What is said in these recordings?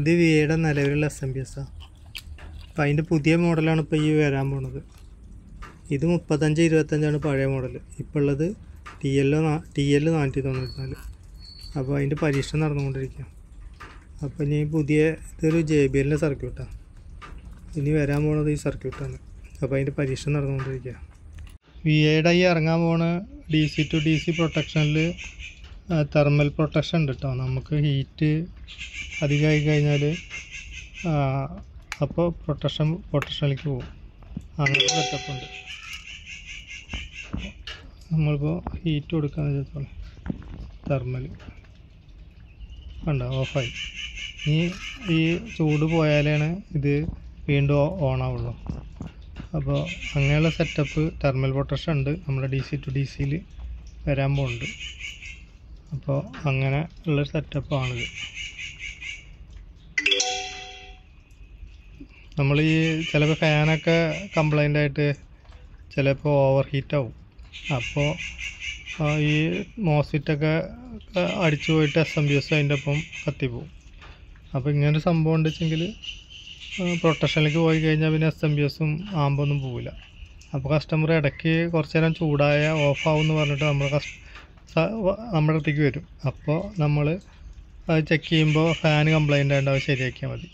ഇത് വിയുടെ നിലവിലുള്ള എസ് എം പി എസ് അപ്പം അതിന്റെ പുതിയ മോഡലാണ് ഇപ്പോൾ ഈ വരാൻ പോണത്. ഇത് മുപ്പത്തഞ്ച് ഇരുപത്തഞ്ചാണ് പഴയ മോഡൽ ഇപ്പോൾ ഉള്ളത് ടി എൽ ടി എൽ നാനൂറ്റി തൊണ്ണൂറ്റിനാല്. അപ്പോൾ അതിന്റെ പരീക്ഷ നടന്നുകൊണ്ടിരിക്കുക അപ്പോൾ ഇനി പുതിയ ഇതൊരു ജെ ബി എല്ലിന്റെ സർക്യൂട്ടാണ് ഇനി വരാൻ പോണത് ഈ സർക്യൂട്ടാണ്. അപ്പോൾ അതിന്റെ പരീക്ഷ നടന്നുകൊണ്ടിരിക്കുക വി ഐയുടെ ഈ ഇറങ്ങാൻ പോണ D C to D C പ്രൊട്ടക്ഷനിൽ thermal protection ഉണ്ട് കേട്ടോ നമുക്ക് ഹീറ്റ് അധികമായി കഴിഞ്ഞാൽ അപ്പോൾ പ്രൊട്ടക്ഷൻ പ്രൊട്ടക്ഷനിലേക്ക് പോകും. അങ്ങനെ സെറ്റപ്പ് ഉണ്ട്. നമ്മളിപ്പോൾ ഹീറ്റ് കൊടുക്കാന്ന് വെച്ചാൽ തെർമൽ കണ്ടോ? ഓഫായി ഇനി ഈ ചൂട് പോയാലാണ് ഇത് വീണ്ടും ഓൺ ആവുള്ളൂ അപ്പോൾ അങ്ങനെയുള്ള സെറ്റപ്പ് തെർമൽ പ്രൊട്ടക്ഷൻ ഉണ്ട്. നമ്മുടെ ഡി സി ടു ഡി സിയിൽ വരാൻ പോകുന്നുണ്ട്. അപ്പോൾ അങ്ങനെ ഉള്ളൊരു സെറ്റപ്പാണിത് നമ്മൾ ഈ ചിലപ്പോൾ ഫാനൊക്കെ കംപ്ലൈന്റ് ആയിട്ട് ചിലപ്പോൾ ഓവർ ഹീറ്റ് ആവും അപ്പോൾ ഈ മോസ്ഫിറ്റൊക്കെ അടിച്ചു പോയിട്ട് എസ് എം ബി എസ് അതിന്റെ ഒപ്പം കത്തിപ്പോവും. അപ്പോൾ ഇങ്ങനൊരു സംഭവം ഉണ്ട് വെച്ചെങ്കിൽ പ്രൊട്ടക്ഷനിലേക്ക് പോയി കഴിഞ്ഞാൽ പിന്നെ എസ് എം ബി എസും ആമ്പൊന്നും പോവില്ല. അപ്പോൾ കസ്റ്റമർ ഇടയ്ക്ക് കുറച്ച് നേരം ചൂടായ ഓഫ് ആവും എന്ന് പറഞ്ഞിട്ട് നമ്മൾ കസ് നമ്മുടെ അടുത്തേക്ക് വരും. അപ്പോൾ നമ്മൾ അത് ചെക്ക് ചെയ്യുമ്പോൾ ഫാൻ കംപ്ലൈന്റ് ആയിട്ട് അത് ശരിയാക്കിയാൽ മതി.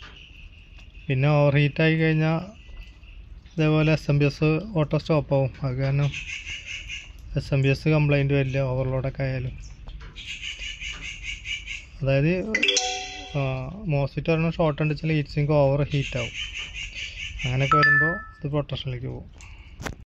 പിന്നെ ഓവർ ഹീറ്റ് ആയി കഴിഞ്ഞാൽ ഇതേപോലെ S M B S auto stop ആവും. അത് കാരണം S M B S complaint വരില്ല ഓവർലോഡൊക്കെ ആയാലും. അതായത് മോസ്ഫിറ്റ് പറഞ്ഞാൽ ഷോർട്ട് ഉണ്ടെച്ചാൽ ഹീറ്റ് സിങ്ക് ഓവർ ഹീറ്റ് ആവും. അങ്ങനെയൊക്കെ വരുമ്പോൾ ഇത് പ്രൊട്ടക്ഷനിലേക്ക് പോകും.